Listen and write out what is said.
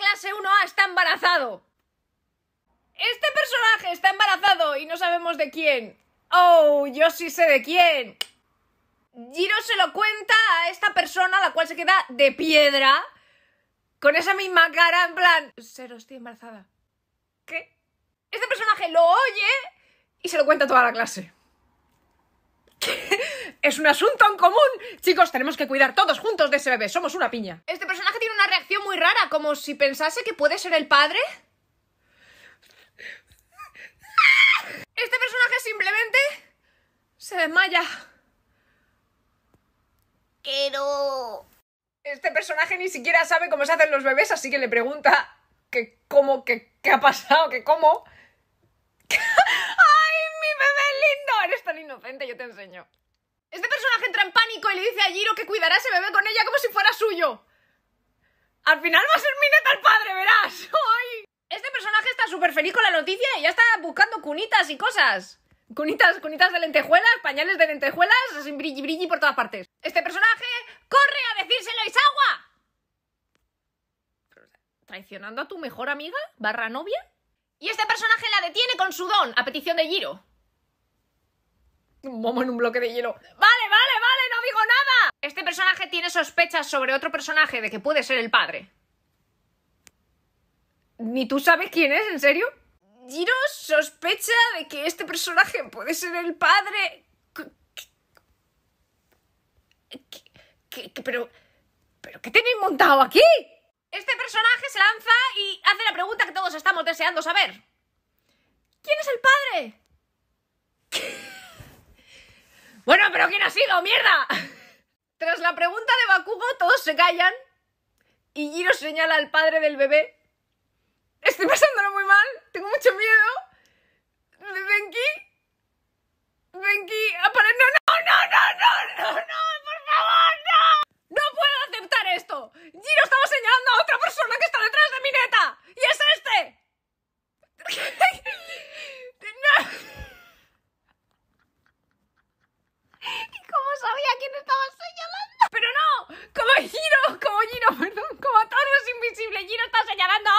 clase 1A está embarazado. Este personaje está embarazado y no sabemos de quién. Oh, yo sí sé de quién. Giro se lo cuenta a esta persona, la cual se queda de piedra, con esa misma cara, en plan, Cero, estoy embarazada. ¿Qué? Este personaje lo oye y se lo cuenta a toda la clase. Es un asunto en común. Chicos, tenemos que cuidar todos juntos de ese bebé. Somos una piña. Este personaje una reacción muy rara, como si pensase que puede ser el padre. Este personaje simplemente se desmaya. Pero... Este personaje ni siquiera sabe cómo se hacen los bebés, así que le pregunta que cómo, que qué ha pasado, que cómo. ¡Ay, mi bebé lindo! Eres tan inocente, yo te enseño. Este personaje entra en pánico y le dice a Giro que cuidará a ese bebé con ella como si fuera suyo. Al final va a ser Mineta el padre, verás. ¡Ay! Este personaje está súper feliz con la noticia y ya está buscando cunitas y cosas. Cunitas, cunitas de lentejuelas, pañales de lentejuelas, sin brilli brilli por todas partes. Este personaje corre a decírselo a Isawa. ¿Traicionando a tu mejor amiga? ¿Barra novia? Y este personaje la detiene con su don, a petición de Giro. Momo en un bloque de hielo. Vale, vale, vale, no digo nada. Este personaje tiene sospechas sobre otro personaje de que puede ser el padre. ¿Ni tú sabes quién es, en serio? Giro sospecha de que este personaje puede ser el padre. ¿Qué, qué, pero, pero, ¿qué tenéis montado aquí? Este personaje se lanza y hace la pregunta que todos estamos deseando saber. ¿Quién es el padre? bueno, pero ¿quién ha sido? ¡Mierda! Tras la pregunta de Bakugo, todos se callan y Giro señala al padre del bebé. Estoy pasándolo muy mal, tengo mucho miedo. Venki. Venki, apare... No, no, no, no, no, no, no, por favor, no. No puedo aceptar esto. Giro estaba señalando a otra persona que está detrás de mi neta. Y es este. ¿Y cómo sabía quién estaba señalando? Pero no, como Giro, como Giro, perdón, como Invisible, Giro está señalando